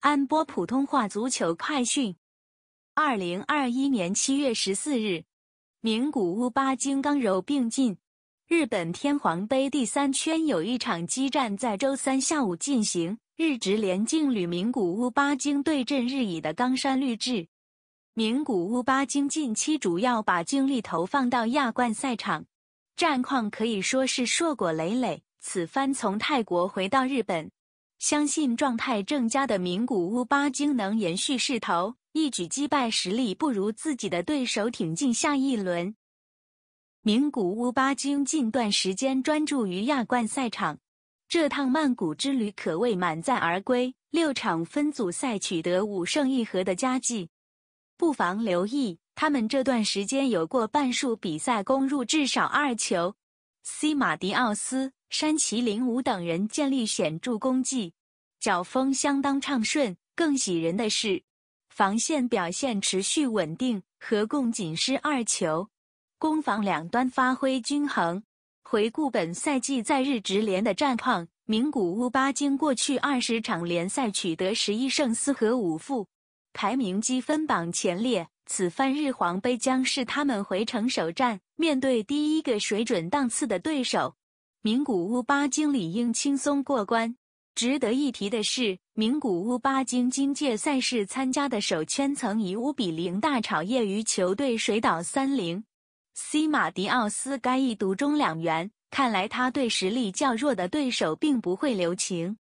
安播普通话足球快讯：二零二一年七月十四日，名古屋八金刚柔并进。日本天皇杯第三圈有一场激战在周三下午进行，日职联劲旅名古屋八金对阵日乙的冈山绿志。名古屋八金近期主要把精力投放到亚冠赛场，战况可以说是硕果累累。此番从泰国回到日本。相信状态正佳的名古屋巴金能延续势头，一举击败实力不如自己的对手，挺进下一轮。名古屋巴金近段时间专注于亚冠赛场，这趟曼谷之旅可谓满载而归，六场分组赛取得五胜一和的佳绩。不妨留意，他们这段时间有过半数比赛攻入至少二球。C 马迪奥斯。山崎零五等人建立显著功绩，脚风相当畅顺。更喜人的是，防线表现持续稳定，合共仅失二球，攻防两端发挥均衡。回顾本赛季在日职联的战况，名古屋巴金过去二十场联赛取得十一胜四和五负，排名积分榜前列。此番日皇杯将是他们回城首战，面对第一个水准档次的对手。名古屋巴金理应轻松过关。值得一提的是，名古屋巴金今届赛事参加的首圈曾以五比零大炒业余球队水岛三菱。C 马迪奥斯该役独中两元，看来他对实力较弱的对手并不会留情。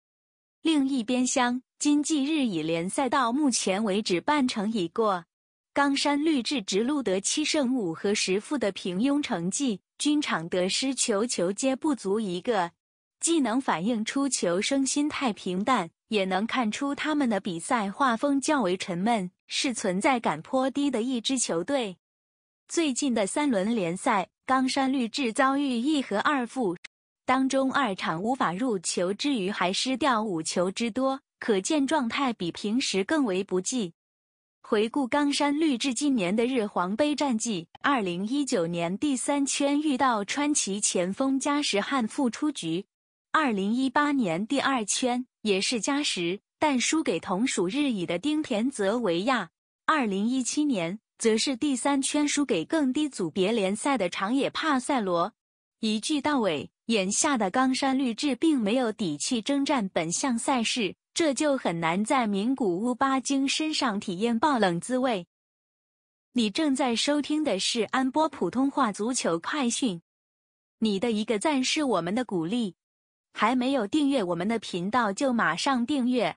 另一边厢，今季日乙联赛到目前为止半程已过，冈山绿志直录得七胜五和十负的平庸成绩。均场得失球球皆不足一个，既能反映出球生心态平淡，也能看出他们的比赛画风较为沉闷，是存在感颇低的一支球队。最近的三轮联赛，冈山绿志遭遇一和二负，当中二场无法入球之余，还失掉五球之多，可见状态比平时更为不济。回顾冈山绿志今年的日皇杯战绩，二零一九年第三圈遇到川崎前锋加时汉复出局，二零一八年第二圈也是加时，但输给同属日乙的丁田泽维亚，二零一七年则是第三圈输给更低组别联赛的长野帕塞罗。一句到尾，眼下的冈山绿志并没有底气征战本项赛事。这就很难在名古屋巴金身上体验爆冷滋味。你正在收听的是安波普通话足球快讯，你的一个赞是我们的鼓励，还没有订阅我们的频道就马上订阅。